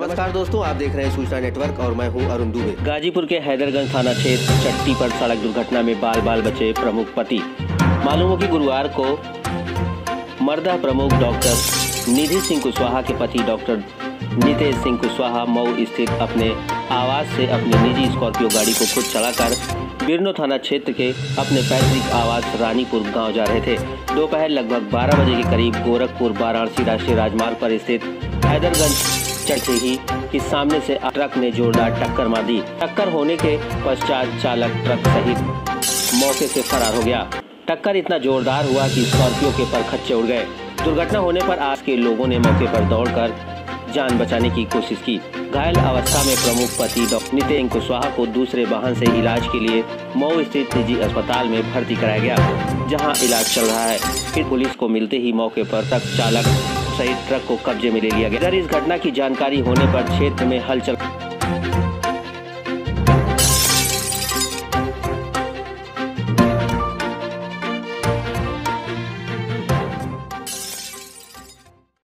नमस्कार दोस्तों, आप देख रहे हैं सूचना नेटवर्क और मैं हूँ अरुण दुबे। गाजीपुर के हैदरगंज थाना क्षेत्र, चट्टी पर सड़क दुर्घटना में बाल बाल बचे प्रमुख पति। मालूम हो कि गुरुवार को मर्दा प्रमुख डॉक्टर निधि सिंह कुशवाहा के पति डॉक्टर नितेश सिंह कुशवाहा मऊ स्थित अपने आवास से अपनी निजी स्कॉर्पियो गाड़ी को खुद चलाकर बिरनो थाना क्षेत्र के अपने पैतृक आवास रानीपुर गाँव जा रहे थे। दोपहर लगभग 12 बजे के करीब गोरखपुर, वाराणसी राष्ट्रीय राजमार्ग पर स्थित हैदरगंज चढ़ते ही कि सामने से ट्रक ने जोरदार टक्कर मार दी। टक्कर होने के पश्चात चालक ट्रक सहित मौके से फरार हो गया। टक्कर इतना जोरदार हुआ कि स्कॉर्पियो के पर खच्चे उड़ गए। दुर्घटना होने पर आज के लोगों ने मौके पर दौड़कर जान बचाने की कोशिश की। घायल अवस्था में प्रमुख पति डॉक्टर नितिन कुशवाहा को दूसरे वाहन से इलाज के लिए मऊ स्थित निजी अस्पताल में भर्ती कराया गया, जहाँ इलाज चल रहा है। फिर पुलिस को मिलते ही मौके पर ट्रक चालक सहित ट्रक को कब्जे में ले लिया गया। इधर इस घटना की जानकारी होने पर क्षेत्र में हलचल